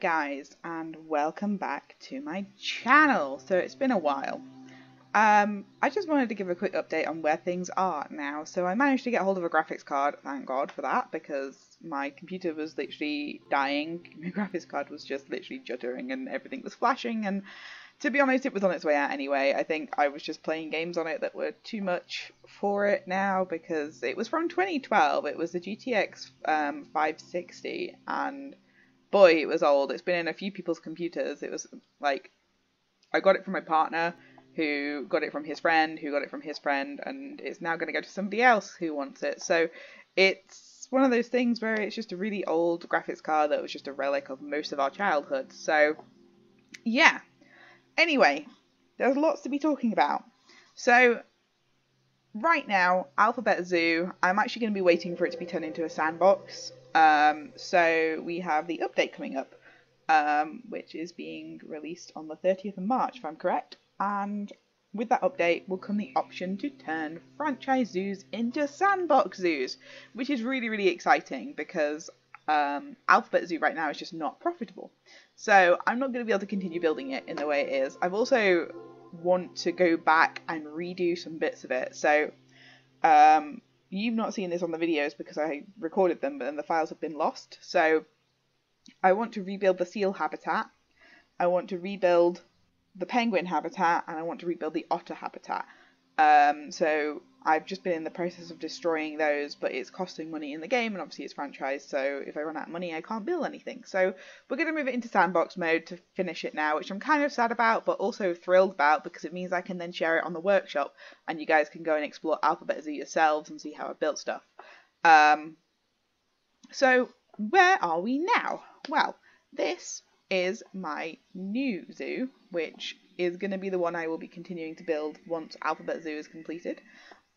guys and welcome back to my channel. So it's been a while. Um, I just wanted to give a quick update on where things are now. So I managed to get hold of a graphics card, thank god for that, because my computer was literally dying. My graphics card was just literally juddering and everything was flashing and to be honest it was on its way out anyway. I think I was just playing games on it that were too much for it now because it was from 2012. It was the GTX um, 560 and boy, it was old. It's been in a few people's computers. It was like I got it from my partner, who got it from his friend, who got it from his friend, and it's now going to go to somebody else who wants it. So it's one of those things where it's just a really old graphics card that was just a relic of most of our childhood. So yeah. Anyway, there's lots to be talking about. So right now, Alphabet Zoo, I'm actually going to be waiting for it to be turned into a sandbox. Um, so we have the update coming up, um, which is being released on the 30th of March, if I'm correct. And with that update will come the option to turn franchise zoos into sandbox zoos, which is really, really exciting because um, Alphabet Zoo right now is just not profitable. So I'm not going to be able to continue building it in the way it is. I've also want to go back and redo some bits of it. So um, you've not seen this on the videos because I recorded them, but then the files have been lost. So I want to rebuild the seal habitat. I want to rebuild the penguin habitat, and I want to rebuild the otter habitat. Um, so I've just been in the process of destroying those, but it's costing money in the game, and obviously it's franchised, so if I run out of money, I can't build anything. So we're going to move it into sandbox mode to finish it now, which I'm kind of sad about, but also thrilled about because it means I can then share it on the workshop, and you guys can go and explore Alphabet Zoo yourselves and see how I built stuff. Um, so where are we now? Well, this is my new zoo, which is going to be the one I will be continuing to build once Alphabet Zoo is completed.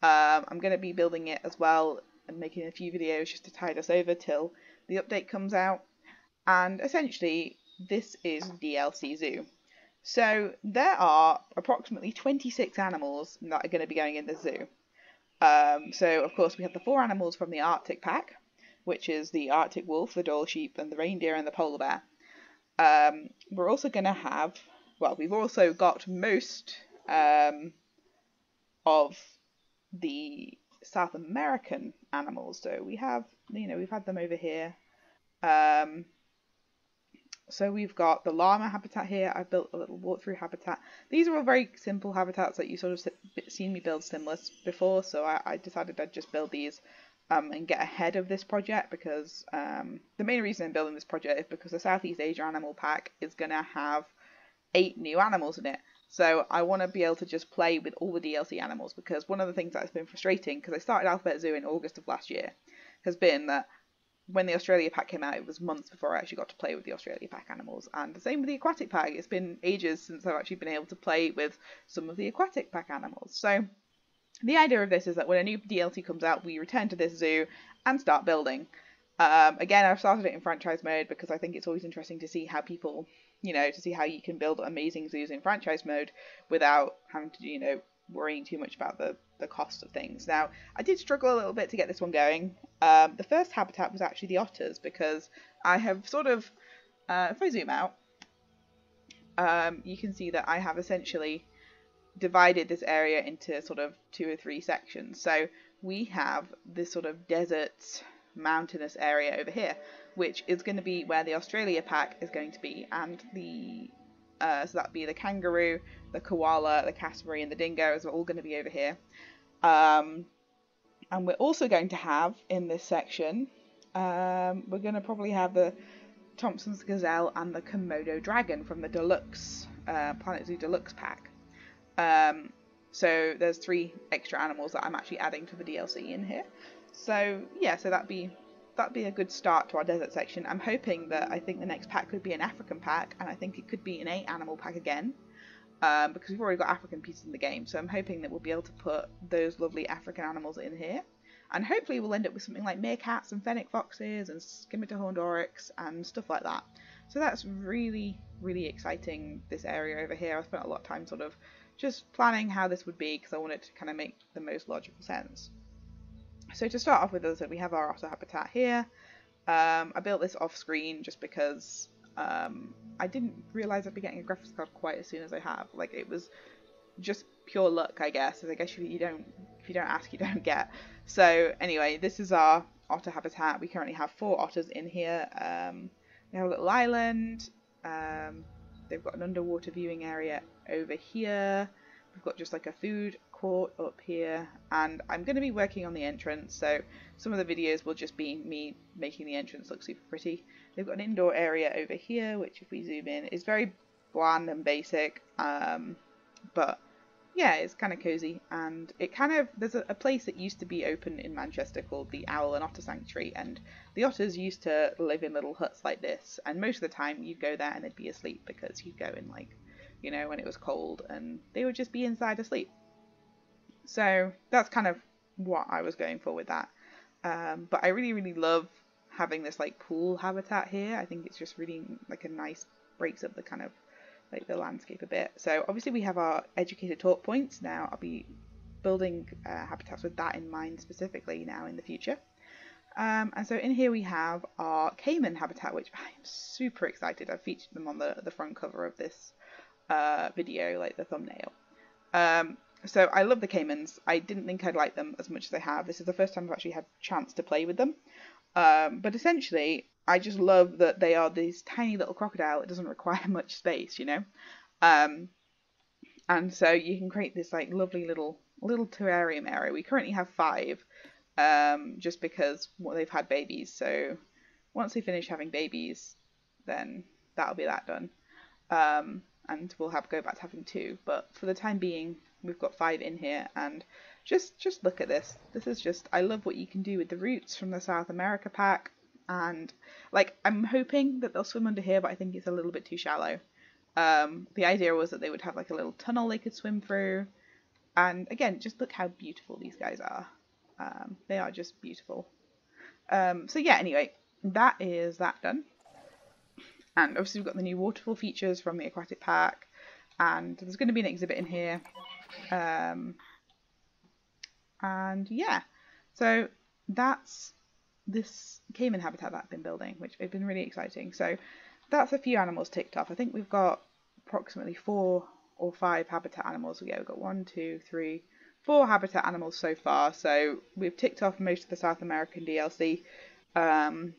Um, I'm going to be building it as well and making a few videos just to tide us over till the update comes out. And essentially, this is DLC Zoo. So there are approximately 26 animals that are going to be going in the zoo. Um, so of course we have the four animals from the Arctic pack, which is the Arctic wolf, the Dall sheep, and the reindeer and the polar bear. Um, we're also going to have, well, we've also got most um, of the South American animals. So we have, you know, we've had them over here. Um, so we've got the llama habitat here. I've built a little walkthrough habitat. These are all very simple habitats that you sort of seen me build similar before. So I, I decided I'd just build these um, and get ahead of this project because um, the main reason I'm building this project is because the Southeast Asia Animal Pack is going to have eight new animals in it. So I want to be able to just play with all the DLC animals because one of the things that's been frustrating because I started Alphabet Zoo in August of last year has been that when the Australia pack came out, it was months before I actually got to play with the Australia pack animals. And the same with the aquatic pack. It's been ages since I've actually been able to play with some of the aquatic pack animals. So the idea of this is that when a new DLC comes out, we return to this zoo and start building. Um, again, I've started it in franchise mode because I think it's always interesting to see how people you know, to see how you can build amazing zoos in franchise mode without having to, you know, worrying too much about the, the cost of things. Now, I did struggle a little bit to get this one going. Um, the first habitat was actually the otters because I have sort of, uh, if I zoom out, um, you can see that I have essentially divided this area into sort of two or three sections. So we have this sort of desert mountainous area over here which is going to be where the Australia pack is going to be, and the uh, so that'd be the kangaroo, the koala, the cassowary, and the dingoes are all going to be over here. Um, and we're also going to have in this section, um, we're going to probably have the Thomson's gazelle and the Komodo dragon from the deluxe uh, Planet Zoo deluxe pack. Um, so there's three extra animals that I'm actually adding to the DLC in here. So yeah, so that'd be that'd be a good start to our desert section. I'm hoping that I think the next pack could be an African pack, and I think it could be an eight animal pack again, um, because we've already got African pieces in the game. So I'm hoping that we'll be able to put those lovely African animals in here, and hopefully we'll end up with something like meerkats and fennec foxes and scimitar horned oryx and stuff like that. So that's really, really exciting. This area over here, I spent a lot of time sort of just planning how this would be because I wanted to kind of make the most logical sense. So to start off with, as I said, we have our otter habitat here. Um, I built this off screen just because Um, I didn't realize I'd be getting a graphics card quite as soon as I have. Like it was just pure luck, I guess. As I guess if you don't if you don't ask, you don't get. So anyway, this is our otter habitat. We currently have four otters in here. Um, we have a little island. Um, they've got an underwater viewing area over here. We've got just like a food court up here and I'm going to be working on the entrance so some of the videos will just be me making the entrance look super pretty. They've got an indoor area over here which if we zoom in is very bland and basic um, but yeah it's kind of cozy and it kind of there's a, a, place that used to be open in Manchester called the Owl and Otter Sanctuary and the otters used to live in little huts like this and most of the time you'd go there and they'd be asleep because you'd go in like you know when it was cold and they would just be inside asleep so that's kind of what I was going for with that. Um, but I really, really love having this like pool habitat here. I think it's just really like a nice breaks up the kind of like the landscape a bit. So obviously we have our educated talk points. Now I'll be building uh, habitats with that in mind specifically now in the future. Um, and so in here we have our caiman habitat, which I am super excited. I've featured them on the, the front cover of this uh, video, like the thumbnail. Um, so I love the caimans. I didn't think I'd like them as much as I have. This is the first time I've actually had a chance to play with them. Um, but essentially, I just love that they are this tiny little crocodile. It doesn't require much space, you know. Um, and so you can create this like lovely little little terrarium area. We currently have five, um, just because well, they've had babies. So once they finish having babies, then that'll be that done. Um, and we'll have go back to having two. But for the time being, we've got five in here and just just look at this. This is just I love what you can do with the roots from the South America pack and like I'm hoping that they'll swim under here but I think it's a little bit too shallow. Um, the idea was that they would have like a little tunnel they could swim through and again just look how beautiful these guys are. Um, they are just beautiful. Um, so yeah anyway that is that done. And obviously we've got the new waterfall features from the aquatic pack and there's going to be an exhibit in here um, and yeah, so that's this caiman habitat that I've been building, which has been really exciting. So that's a few animals ticked off. I think we've got approximately four or five habitat animals. Yeah, we've got one, two, three, four habitat animals so far. So we've ticked off most of the South American DLC um,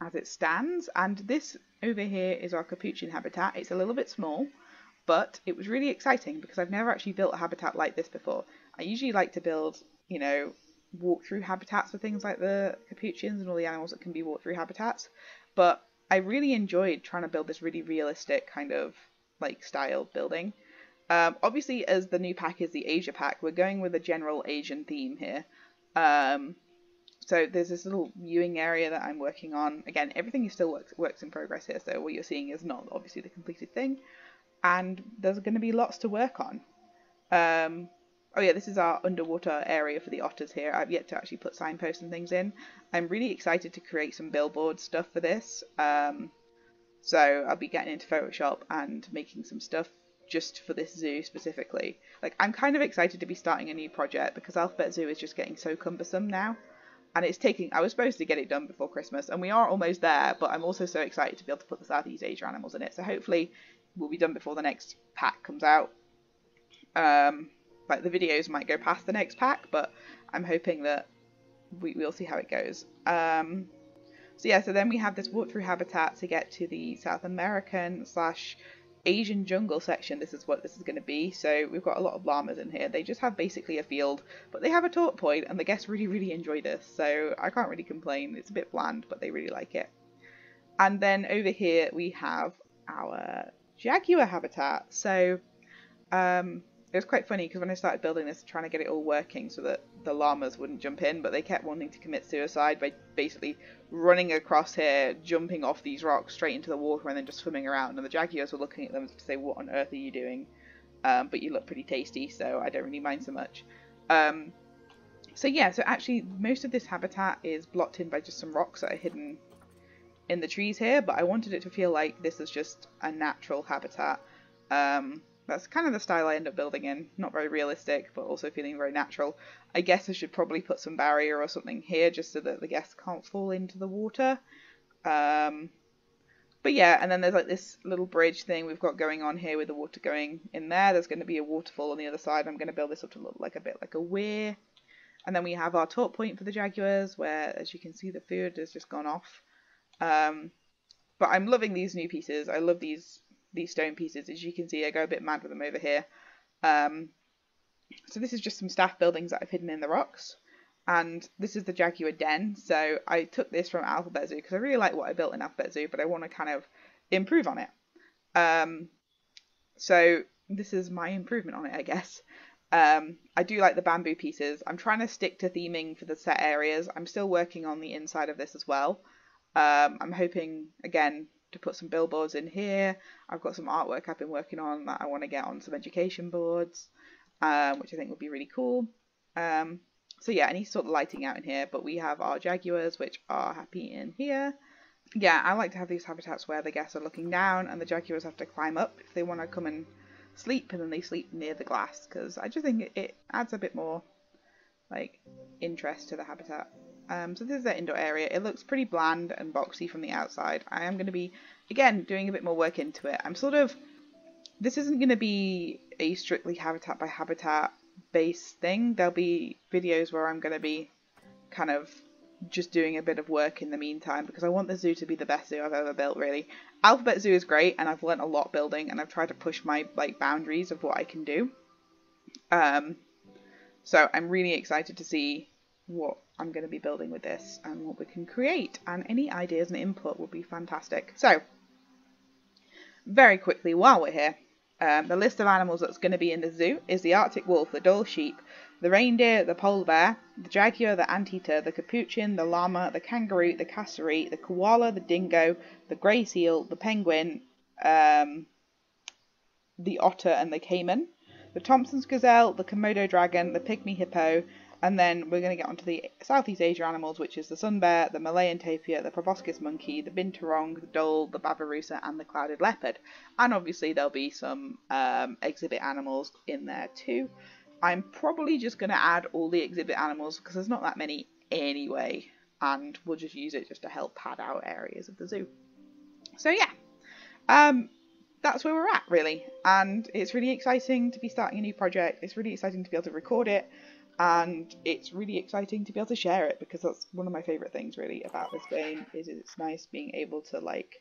as it stands. And this over here is our capuchin habitat. It's a little bit small but it was really exciting because I've never actually built a habitat like this before. I usually like to build, you know, walk through habitats for things like the capuchins and all the animals that can be walk through habitats, but I really enjoyed trying to build this really realistic kind of like style building. Um, obviously, as the new pack is the Asia pack, we're going with a general Asian theme here. Um, so there's this little viewing area that I'm working on. Again, everything is still works, works in progress here, so what you're seeing is not obviously the completed thing and there's going to be lots to work on. Um, oh yeah, this is our underwater area for the otters here. I've yet to actually put signposts and things in. I'm really excited to create some billboard stuff for this. Um, so I'll be getting into Photoshop and making some stuff just for this zoo specifically. Like I'm kind of excited to be starting a new project because Alphabet Zoo is just getting so cumbersome now. And it's taking, I was supposed to get it done before Christmas, and we are almost there, but I'm also so excited to be able to put the Southeast Asia animals in it. So hopefully will be done before the next pack comes out. Um, like the videos might go past the next pack, but I'm hoping that we, will see how it goes. Um, so yeah, so then we have this walk through habitat to get to the South American slash Asian jungle section. This is what this is going to be. So we've got a lot of llamas in here. They just have basically a field, but they have a talk point, and the guests really, really enjoy this. So I can't really complain. It's a bit bland, but they really like it. And then over here we have our jaguar habitat. So um, it was quite funny because when I started building this, trying to get it all working so that the llamas wouldn't jump in, but they kept wanting to commit suicide by basically running across here, jumping off these rocks straight into the water, and then just swimming around. And the jaguars were looking at them to say, "What on earth are you doing?" Um, but you look pretty tasty, so I don't really mind so much. Um, so yeah, so actually most of this habitat is blocked in by just some rocks that are hidden in the trees here, but I wanted it to feel like this is just a natural habitat. Um, that's kind of the style I end up building in. Not very realistic, but also feeling very natural. I guess I should probably put some barrier or something here just so that the guests can't fall into the water. Um, but yeah, and then there's like this little bridge thing we've got going on here with the water going in there. There's going to be a waterfall on the other side. I'm going to build this up to look like a bit like a weir. And then we have our talk point for the jaguars, where as you can see the food has just gone off. Um, but I'm loving these new pieces. I love these these stone pieces. As you can see, I go a bit mad with them over here. Um, so this is just some staff buildings that I've hidden in the rocks. And this is the Jaguar Den. So I took this from Alphabet Zoo because I really like what I built in Alphabet Zoo, but I want to kind of improve on it. Um, so this is my improvement on it, I guess. Um, I do like the bamboo pieces. I'm trying to stick to theming for the set areas. I'm still working on the inside of this as well. Um, I'm hoping, again, to put some billboards in here. I've got some artwork I've been working on that I want to get on some education boards, um, which I think would be really cool. Um, so yeah, I need to sort of lighting out in here, but we have our jaguars, which are happy in here. Yeah, I like to have these habitats where the guests are looking down and the jaguars have to climb up if they want to come and sleep, and then they sleep near the glass, because I just think it adds a bit more, like, interest to the habitat. Um, so this is the indoor area. It looks pretty bland and boxy from the outside. I am going to be, again, doing a bit more work into it. I'm sort of, this isn't going to be a strictly habitat by habitat based thing. There'll be videos where I'm going to be kind of just doing a bit of work in the meantime because I want the zoo to be the best zoo I've ever built really. Alphabet Zoo is great and I've learnt a lot building and I've tried to push my like boundaries of what I can do. Um so I'm really excited to see what I'm going to be building with this and what we can create. And any ideas and input would be fantastic. So, very quickly, while we're here, um, the list of animals that's going to be in the zoo is the Arctic wolf, the Dall sheep, the reindeer, the polar bear, the jaguar, the anteater, the capuchin, the llama, the kangaroo, the cassowary, the koala, the dingo, the grey seal, the penguin, um, the otter and the caiman, the Thomson's gazelle, the Komodo dragon, the pygmy hippo, and then we're going to get onto the Southeast Asia animals, which is the sun bear, the Malayan tapir, the proboscis monkey, the binturong, the dhole, the babirusa, and the clouded leopard. And obviously there'll be some um, exhibit animals in there too. I'm probably just going to add all the exhibit animals because there's not that many anyway, and we'll just use it just to help pad out areas of the zoo. So yeah, um, that's where we're at really, and it's really exciting to be starting a new project. It's really exciting to be able to record it and it's really exciting to be able to share it because that's one of my favorite things really about this game is it's nice being able to like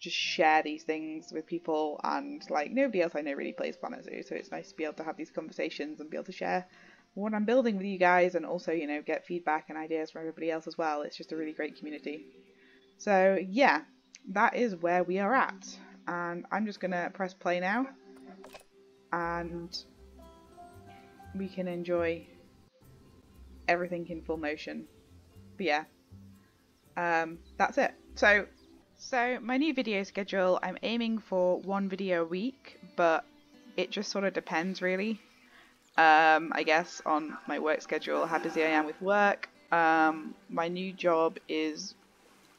just share these things with people and like nobody else I know really plays Planet Zoo so it's nice to be able to have these conversations and be able to share what I'm building with you guys and also you know get feedback and ideas from everybody else as well. It's just a really great community. So yeah that is where we are at. And I'm just gonna press play now. And we can enjoy everything in full motion. But yeah, um, that's it. So, so my new video schedule, I'm aiming for one video a week, but it just sort of depends really. Um, I guess on my work schedule, how busy I am with work. Um, my new job is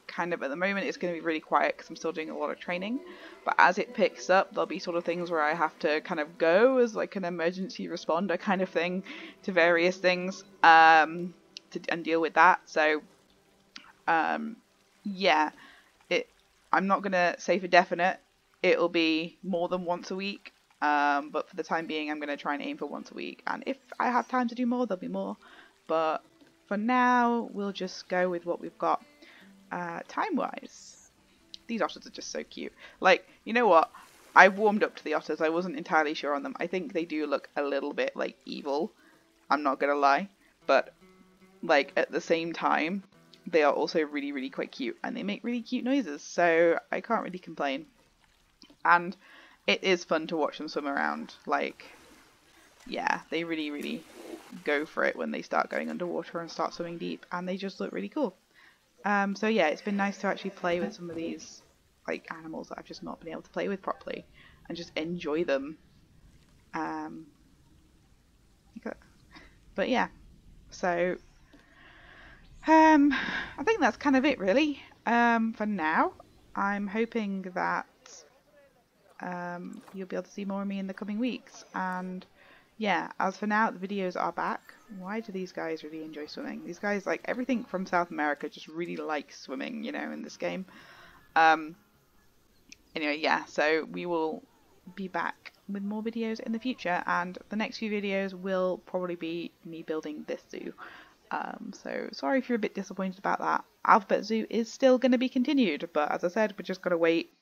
kind of at the moment it's going to be really quiet because I'm still doing a lot of training. But as it picks up, there'll be sort of things where I have to kind of go as like an emergency responder kind of thing to various things um, to, and deal with that. So um, yeah, it. I'm not gonna say for definite it'll be more than once a week. Um, but for the time being, I'm going to try and aim for once a week. And if I have time to do more, there'll be more. But for now, we'll just go with what we've got uh, time-wise, these otters are just so cute. Like, you know what? I warmed up to the otters. I wasn't entirely sure on them. I think they do look a little bit, like, evil. I'm not gonna lie. But, like, at the same time, they are also really, really quite cute. And they make really cute noises. So, I can't really complain. And it is fun to watch them swim around. Like, yeah, they really, really go for it when they start going underwater and start swimming deep. And they just look really cool. Um, so yeah, it's been nice to actually play with some of these like animals that I've just not been able to play with properly and just enjoy them. Um, but yeah, so um, I think that's kind of it really um, for now. I'm hoping that um, you'll be able to see more of me in the coming weeks and yeah, as for now, the videos are back. Why do these guys really enjoy swimming? These guys, like, everything from South America just really likes swimming, you know, in this game. Um, anyway, yeah, so we will be back with more videos in the future, and the next few videos will probably be me building this zoo. Um, so sorry if you're a bit disappointed about that. Alphabet Zoo is still going to be continued, but as I said, we're just going to wait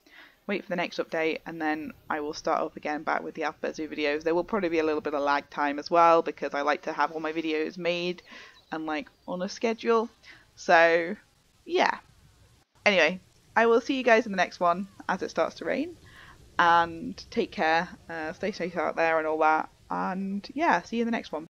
wait for the next update and then I will start up again back with the Alphabet Zoo videos. There will probably be a little bit of lag time as well because I like to have all my videos made and like on a schedule. So yeah. Anyway, I will see you guys in the next one as it starts to rain. And take care, uh, stay safe out there and all that. And yeah, see you in the next one.